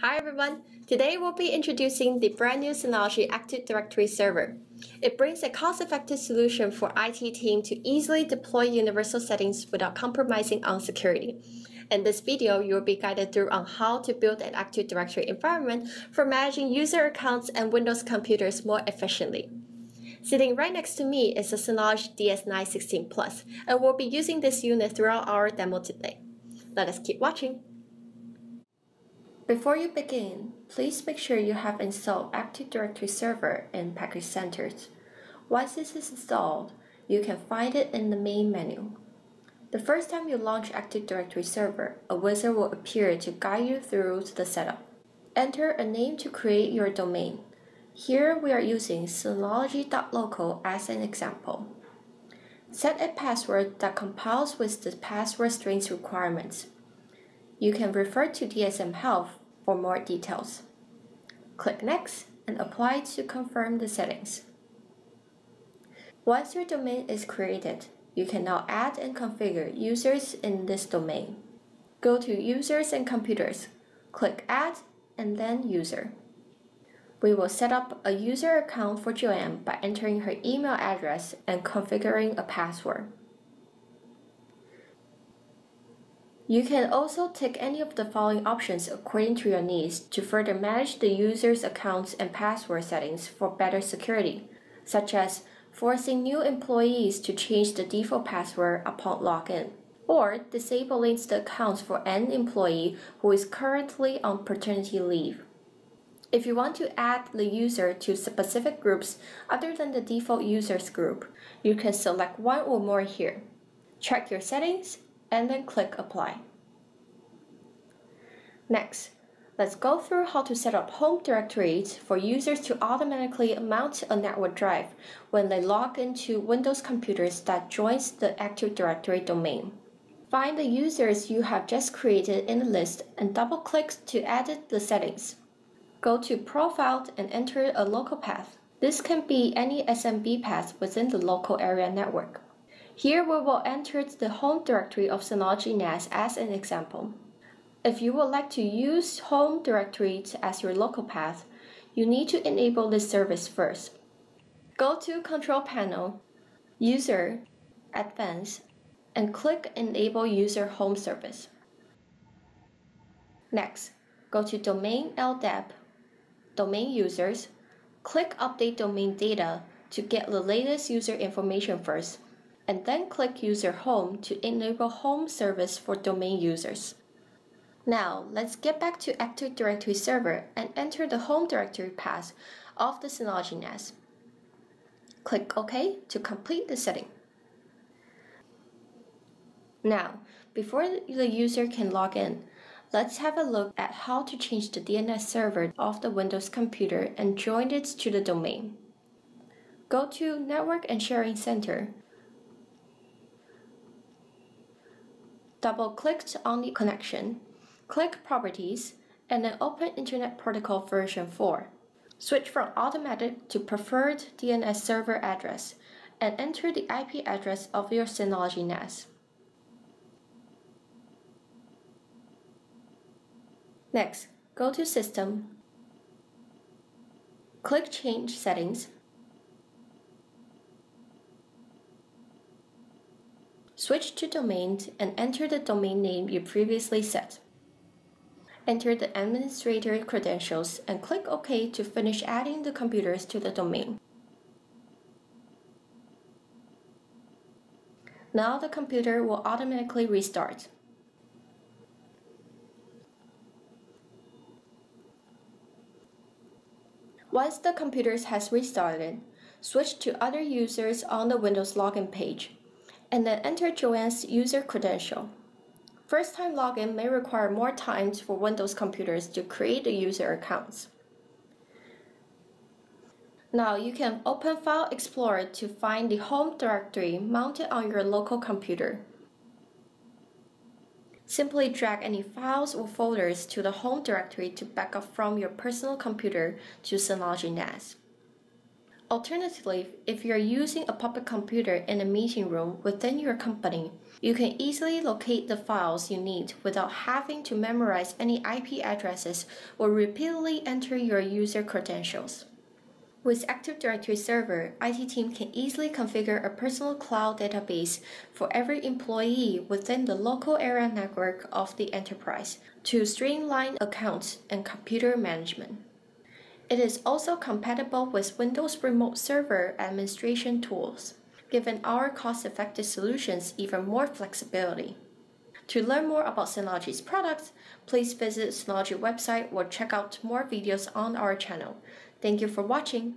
Hi everyone! Today we'll be introducing the brand new Synology Active Directory server. It brings a cost-effective solution for IT team to easily deploy universal settings without compromising on security. In this video, you'll be guided through on how to build an Active Directory environment for managing user accounts and Windows computers more efficiently. Sitting right next to me is the Synology DS916 Plus, and we'll be using this unit throughout our demo today. Let us keep watching. Before you begin, please make sure you have installed Active Directory Server in Package Centers. Once this is installed, you can find it in the main menu. The first time you launch Active Directory Server, a wizard will appear to guide you through to the setup. Enter a name to create your domain. Here we are using synology.local as an example. Set a password that compiles with the password strings requirements. You can refer to DSM Help for more details. Click Next and apply to confirm the settings. Once your domain is created, you can now add and configure users in this domain. Go to Users and Computers, click Add, and then User. We will set up a user account for Joanne by entering her email address and configuring a password. You can also take any of the following options according to your needs to further manage the user's accounts and password settings for better security, such as forcing new employees to change the default password upon login, or disabling the accounts for an employee who is currently on paternity leave. If you want to add the user to specific groups other than the default users group, you can select one or more here. Check your settings and then click Apply. Next, let's go through how to set up home directories for users to automatically mount a network drive when they log into Windows computers that joins the Active Directory domain. Find the users you have just created in the list and double-click to edit the settings. Go to Profile and enter a local path. This can be any SMB path within the local area network. Here we will enter the home directory of Synology NAS as an example. If you would like to use home directory as your local path, you need to enable this service first. Go to Control Panel, User, Advanced, and click Enable User Home Service. Next, go to Domain LDAP, Domain Users, click Update Domain Data to get the latest user information first and then click User Home to enable home service for domain users. Now, let's get back to Active Directory Server and enter the home directory path of the Synology NAS. Click OK to complete the setting. Now, before the user can log in, let's have a look at how to change the DNS server of the Windows computer and join it to the domain. Go to Network and Sharing Center double-click on the connection, click Properties, and then open Internet Protocol version 4. Switch from automatic to preferred DNS server address and enter the IP address of your Synology NAS. Next, go to System, click Change Settings, Switch to domain and enter the domain name you previously set. Enter the administrator credentials and click OK to finish adding the computers to the domain. Now the computer will automatically restart. Once the computer has restarted, switch to other users on the Windows login page and then enter Joanne's user credential. First-time login may require more time for Windows computers to create the user accounts. Now you can open File Explorer to find the home directory mounted on your local computer. Simply drag any files or folders to the home directory to backup from your personal computer to Synology NAS. Alternatively, if you're using a public computer in a meeting room within your company, you can easily locate the files you need without having to memorize any IP addresses or repeatedly enter your user credentials. With Active Directory Server, IT team can easily configure a personal cloud database for every employee within the local area network of the enterprise to streamline accounts and computer management. It is also compatible with Windows Remote Server administration tools, giving our cost-effective solutions even more flexibility. To learn more about Synology's products, please visit Synology website or check out more videos on our channel. Thank you for watching.